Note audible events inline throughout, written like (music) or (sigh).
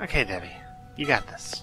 Okay, Debbie, you got this.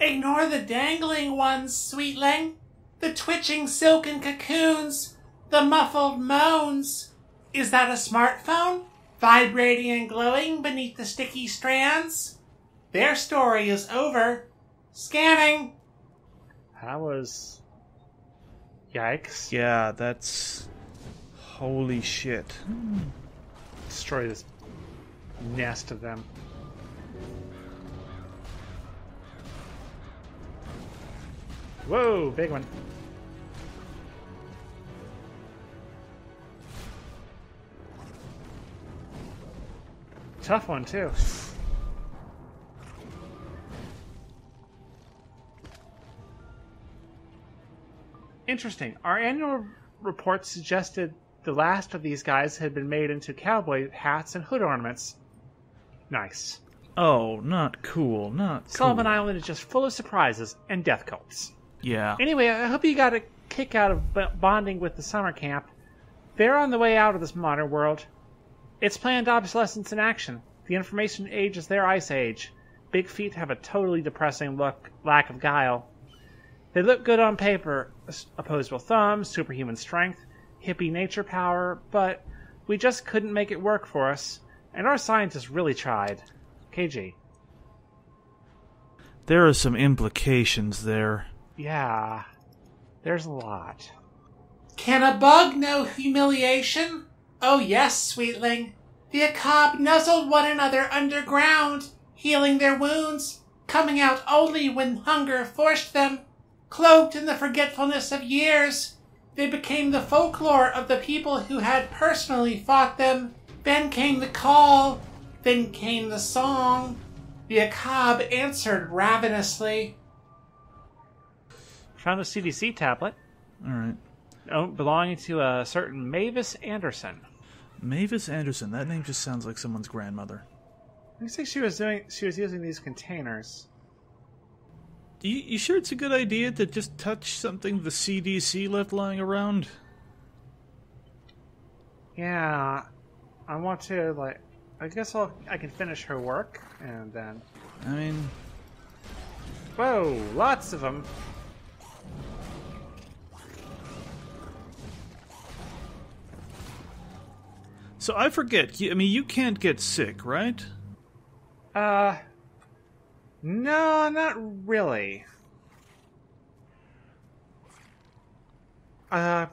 Ignore the dangling ones, sweetling. The twitching silken cocoons. The muffled moans. Is that a smartphone? Vibrating and glowing beneath the sticky strands? Their story is over. Scanning. That was. Yikes. Yeah, that's. Holy shit. Destroy this nest of them. Whoa, big one. Tough one, too. Interesting. Our annual report suggested the last of these guys had been made into cowboy hats and hood ornaments. Nice. Oh, not cool. Not cool. Solomon Island is just full of surprises and death cults. Yeah. Anyway, I hope you got a kick out of bonding with the summer camp. They're on the way out of this modern world. It's planned obsolescence in action. The information age is their ice age. Big feet have a totally depressing look, lack of guile. They look good on paper opposable thumbs, superhuman strength, hippie nature power, but we just couldn't make it work for us. And our scientists really tried. KG. There are some implications there. Yeah, there's a lot. Can a bug know humiliation? Oh yes, sweetling. The Ak'ab nuzzled one another underground, healing their wounds, coming out only when hunger forced them. Cloaked in the forgetfulness of years, they became the folklore of the people who had personally fought them. Then came the call, then came the song. The Ak'ab answered ravenously. Found the CDC tablet All right. oh, belonging to a certain Mavis Anderson. Mavis Anderson. That name just sounds like someone's grandmother. Looks like she was doing. She was using these containers. You, you sure it's a good idea to just touch something the CDC left lying around? Yeah, I want to like. I guess I'll. I can finish her work and then. I mean, Whoa, lots of them. So I forget. I mean, you can't get sick, right? Uh. No, not really. Uh.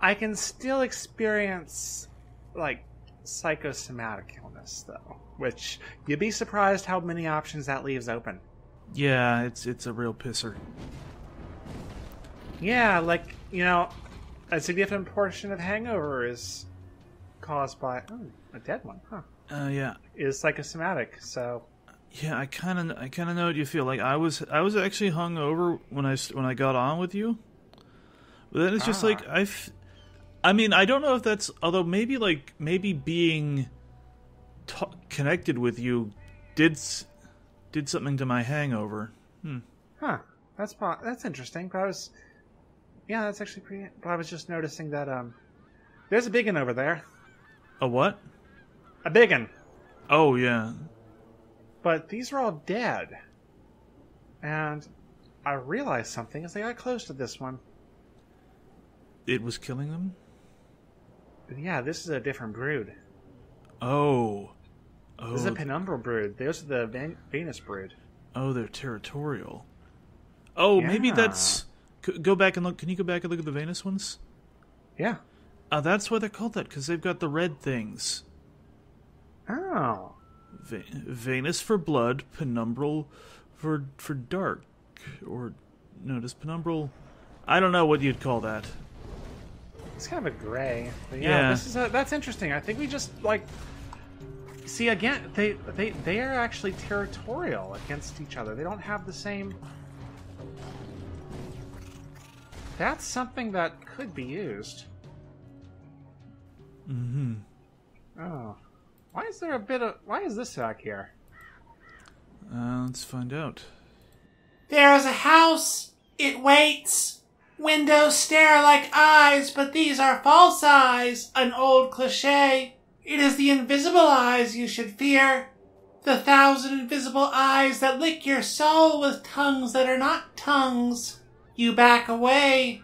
I can still experience, like, psychosomatic illness, though. Which, you'd be surprised how many options that leaves open. Yeah, it's it's a real pisser. Yeah, like, you know, a significant portion of hangover is caused by. Oh, a dead one, huh? Uh, yeah, Is psychosomatic, so. yeah. I kind of I kind of know what you feel like. I was I was actually hungover when I when I got on with you, but then it's just Ah. like I mean, I don't know if that's although maybe like maybe being connected with you did did something to my hangover. Huh. That's that's interesting. But I was, yeah, that's actually pretty. But I was just noticing that um, there's a big one over there, A what? a big one. Oh yeah. But these are all dead, and I realized something as I got close to this one. It was killing them. Yeah, this is a different brood. Oh. Oh. This is a penumbral brood. Those are the Ven- Venus brood. Oh, they're territorial. Oh, maybe that's. Go back and look. Can you go back and look at the Venus ones? Yeah. Uh, that's why they're called that because they've got the red things. Oh. Ve- Venus for blood, penumbral for for dark, or no, does penumbral? I don't know what you'd call that. It's kind of a gray. But yeah, Yeah. this is a, that's interesting. I think we just like see again. They they they are actually territorial against each other. They don't have the same. That's something that could be used. Mm-hmm. Oh. Why is there a bit of. Why is this back here? Uh, let's find out. There is a house. It waits. Windows stare like eyes, but these are false eyes. An old cliche. It is the invisible eyes you should fear. The thousand invisible eyes that lick your soul with tongues that are not tongues. You back away.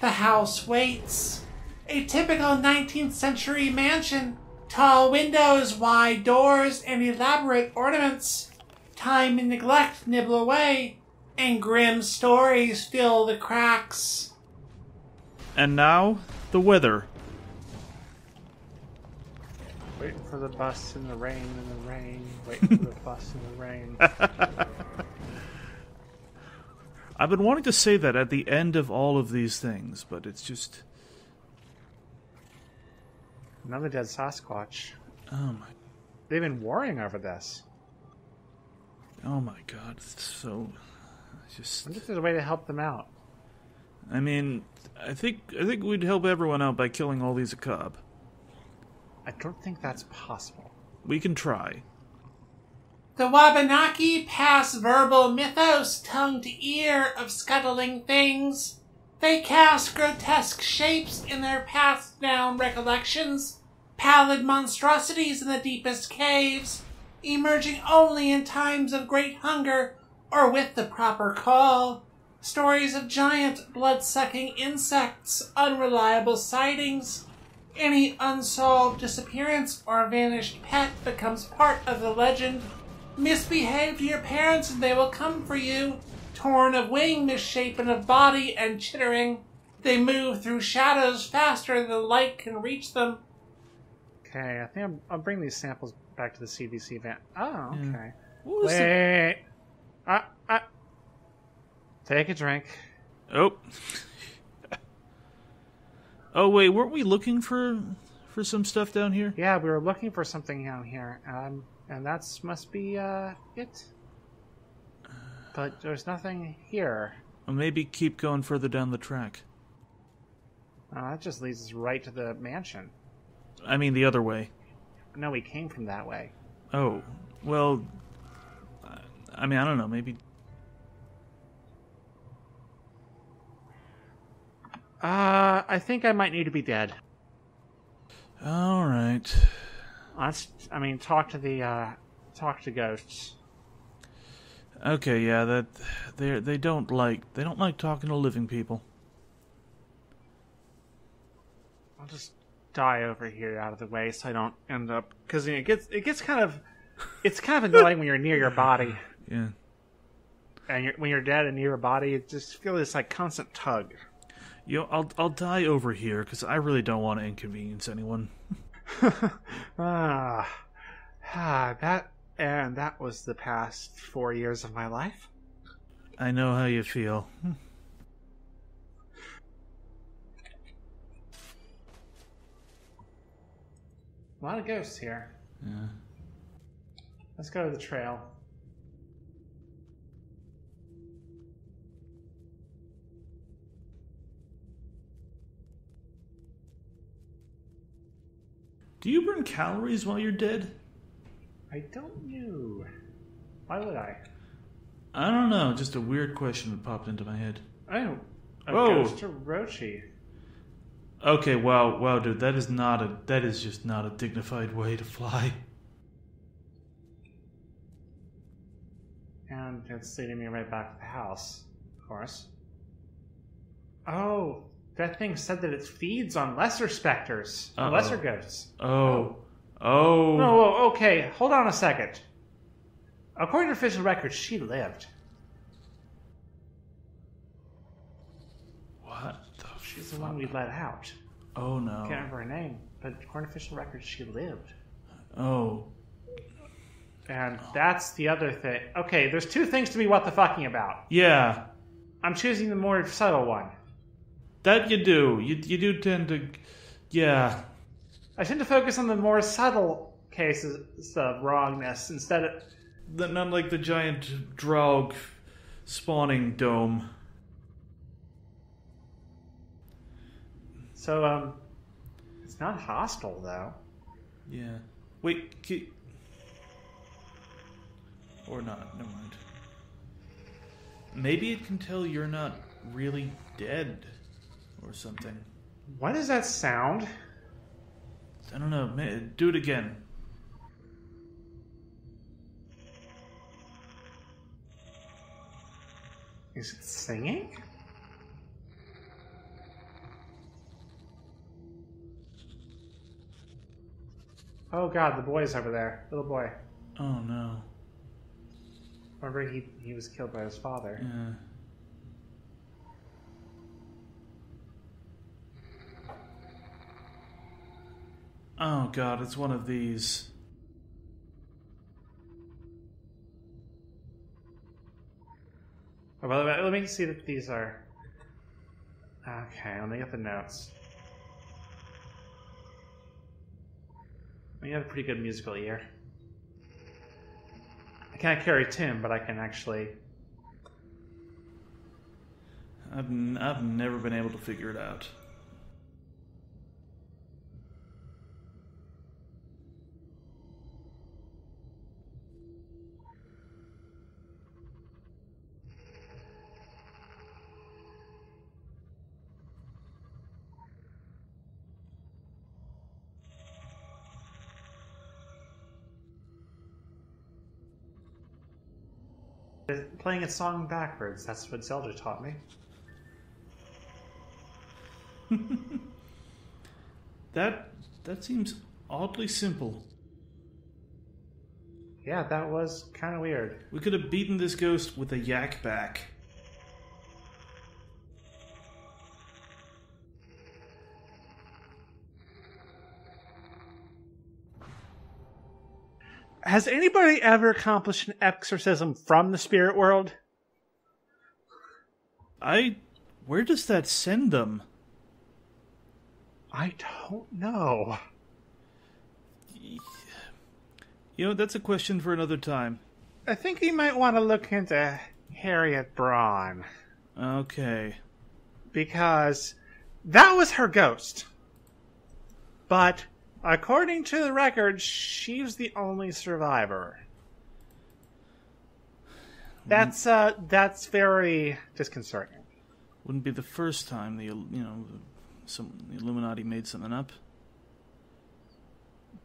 The house waits. A typical 19th century mansion. Tall windows, wide doors, and elaborate ornaments. Time and neglect nibble away, and grim stories fill the cracks. And now, the weather. Waiting for the bus in the rain, in the rain. Waiting for the (laughs) bus in the rain. (laughs) I've been wanting to say that at the end of all of these things, but it's just. Another dead Sasquatch. Oh my. They've been warring over this. Oh my god. It's so. It's just. if there's a way to help them out. I mean, I think I think we'd help everyone out by killing all these Ak'ab. I don't think that's possible. We can try. The Wabanaki pass verbal mythos tongue to ear of scuttling things. They cast grotesque shapes in their passed down recollections, pallid monstrosities in the deepest caves, emerging only in times of great hunger or with the proper call. Stories of giant blood sucking insects, unreliable sightings. Any unsolved disappearance or vanished pet becomes part of the legend. Misbehave to your parents and they will come for you. Torn of wing, misshapen of body, and chittering. They move through shadows faster than the light can reach them. Okay, I think I'm, I'll bring these samples back to the CDC van. Oh, okay. What was the- Wait. Uh, uh. Take a drink. Oh. (laughs) oh wait, weren't we looking for for some stuff down here? Yeah, we were looking for something down here, um, and that's must be uh it. But there's nothing here. Or maybe keep going further down the track. Oh, that just leads us right to the mansion. I mean, the other way. No, we came from that way. Oh, well. uh, I mean, I don't know. Maybe. Uh, I think I might need to be dead. All right. Let's, I mean, talk to the, uh, talk to ghosts. Okay, yeah, that they they don't like they don't like talking to living people. I'll just die over here out of the way so I don't end up, because it gets, it gets kind of, it's kind of annoying when you're near your body. (laughs) Yeah. And you're, when you're dead and near your body, it just feels this like constant tug. You know, I'll I'll die over here because I really don't want to inconvenience anyone. (laughs) (laughs) ah, ah, that and that was the past four years of my life. I know how you feel. A lot of ghosts here. Yeah. Let's go to the trail. Do you burn calories while you're dead? I don't know. Why would I? I don't know. Just a weird question that popped into my head. Oh, a Whoa. ghost to Orochi. Okay, wow, wow, dude, that is not a that is just not a dignified way to fly. And it's leading me right back to the house, of course. Oh, that thing said that it feeds on lesser specters, on lesser ghosts. Oh, oh, No, whoa, okay, hold on a second. According to official records, she lived. what the? She's the one we let out. Oh no. Can't remember her name, but according to official records, she lived. Oh, And that's the other thing. Okay, there's two things to be what the fucking about. yeah, I'm choosing the more subtle one. That you do. You you do tend to, yeah. I tend to focus on the more subtle cases of wrongness instead of. The, not like the giant Draug spawning dome. So, um, it's not hostile though. Yeah. Wait. Ki- or not. Never mind. Maybe it can tell you're not really dead, or something. What does that sound? I don't know. Do it again. Is it singing? Oh god, the boy's over there. Little boy. Oh no. Remember he he was killed by his father. Yeah. Oh god, it's one of these. Oh, by the way, let me see that these are. Okay, let me get the notes. You have a pretty good musical ear. I can't carry tune, but I can actually. I've, n- I've never been able to figure it out. Playing a song backwards. That's what Zelda taught me. (laughs) That that seems oddly simple. Yeah, that was kind of weird. We could have beaten this ghost with a yak back. Has anybody ever accomplished an exorcism from the spirit world? I. Where does that send them? I don't know. You know, that's a question for another time. I think you might want to look into Harriet Braun Okay. because that was her ghost. But according to the records, she's the only survivor. That's uh that's very disconcerting. Wouldn't be the first time the you know some the Illuminati made something up.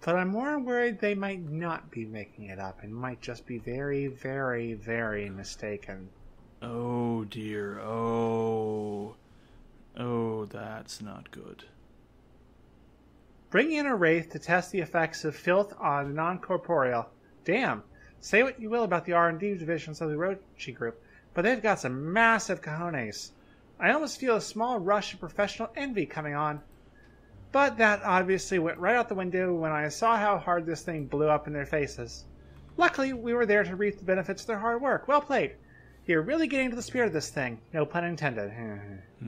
But I'm more worried they might not be making it up and might just be very, very, very mistaken. Oh dear. Oh. Oh, that's not good. Bring in a wraith to test the effects of filth on non-corporeal. Damn. Say what you will about the R&D divisions of the Orochi Group, but they've got some massive cojones. I almost feel a small rush of professional envy coming on. But that obviously went right out the window when I saw how hard this thing blew up in their faces. Luckily, we were there to reap the benefits of their hard work. Well played. You're really getting to the spirit of this thing. No pun intended. (laughs)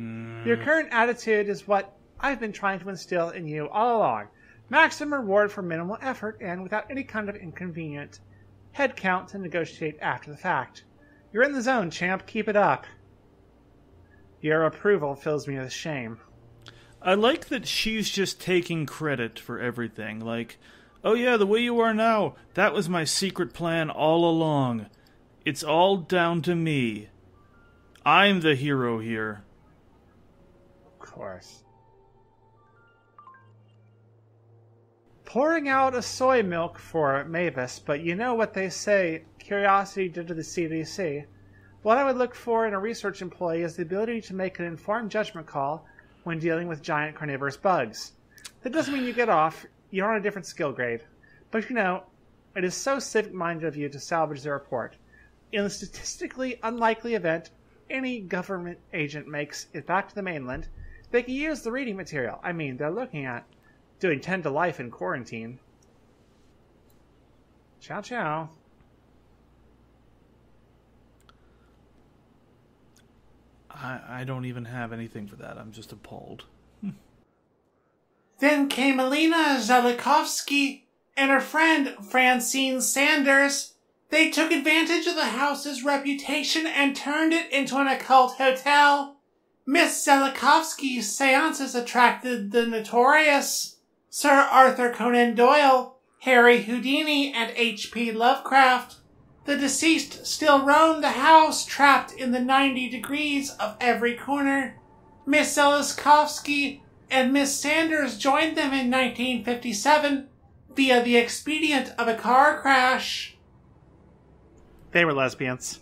Your mm. current attitude is what I've been trying to instill in you all along. Maximum reward for minimal effort and without any kind of inconvenient head count to negotiate after the fact. You're in the zone, champ. Keep it up. Your approval fills me with shame. I like that she's just taking credit for everything. Like, oh yeah, the way you are now, that was my secret plan all along. It's all down to me. I'm the hero here. Of course. Pouring out a soy milk for Mavis, but you know what they say curiosity did to the CDC. What I would look for in a research employee is the ability to make an informed judgment call when dealing with giant carnivorous bugs. That doesn't mean you get off, you're on a different skill grade. But you know, it is so civic minded of you to salvage the report. In the statistically unlikely event any government agent makes it back to the mainland, they can use the reading material. I mean, they're looking at doing 10 to life in quarantine. Ciao, ciao. I, I don't even have anything for that. I'm just appalled. Then came Alina Zelikovsky and her friend Francine Sanders. They took advantage of the house's reputation and turned it into an occult hotel. Miss Zelikovsky's seances attracted the notorious Sir Arthur Conan Doyle, Harry Houdini, and H.P. Lovecraft. The deceased still roamed the house, trapped in the 90 degrees of every corner. Miss Zelikovsky and Miss Sanders joined them in 1957 via the expedient of a car crash. They were lesbians.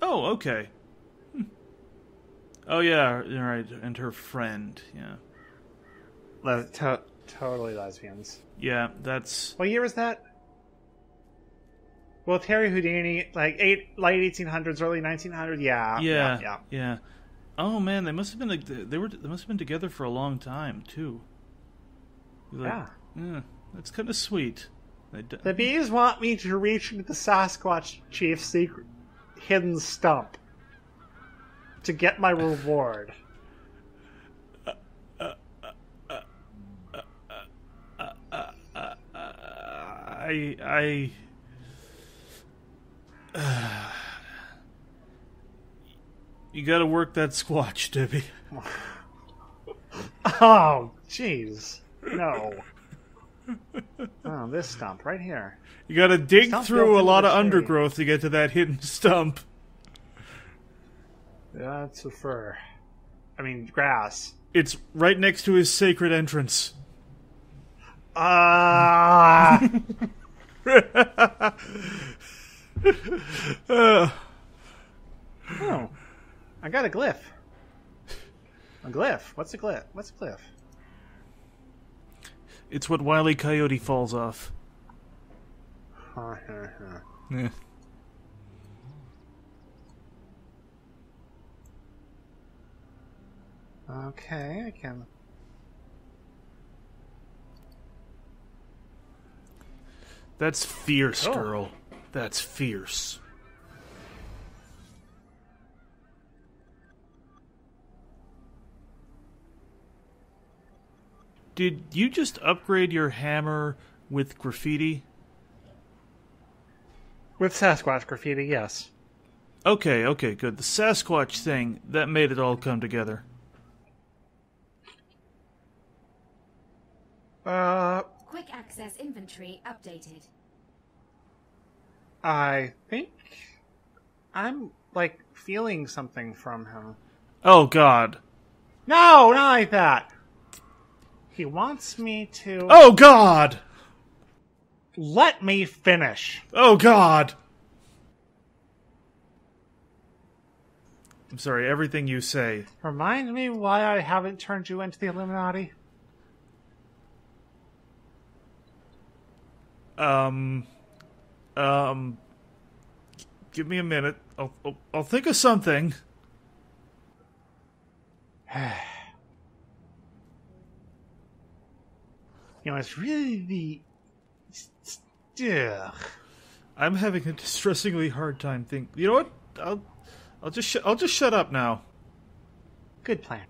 Oh, okay. Hmm. Oh yeah, you're right. And her friend, yeah, Le- to- totally lesbians. yeah. That's What year was that? Well, Terry Houdini, like eight, late eighteen hundreds, early nineteen hundred. Yeah, yeah, yeah. yeah. Oh man, they must have been like they were they must have been together for a long time too. Like, Yeah. yeah, that's kind of sweet. The bees want me to reach into the Sasquatch chief's secret hidden stump to get my reward. I I. (sighs) you got to work that squatch, Debbie. (laughs) Oh, jeez. No. Oh, this stump right here. You got to dig through a lot of undergrowth to get to that hidden stump. That's a fur. I mean, grass. It's right next to his sacred entrance. Ah! Uh, (laughs) oh, I got a glyph. A glyph. What's a glyph? What's a glyph? it's what Wile E. Coyote falls off. Huh, huh, huh. Yeah. Okay, I can. That's fierce, Oh. girl. That's fierce. Did you just upgrade your hammer with graffiti? With Sasquatch graffiti, yes. Okay, okay, good. The Sasquatch thing, that made it all come together. Uh, Quick access inventory updated. I think I'm like feeling something from him. Oh, God. No, not like that. He wants me to Oh, God! let me finish. Oh, God! I'm sorry, everything you say. Remind me why I haven't turned you into the Illuminati. Um, um, give me a minute. I'll, I'll, I'll think of something. (sighs) You know, it's really the. Ugh. I'm having a distressingly hard time think. You know what? I'll, I'll just, sh- I'll just shut up now. Good plan.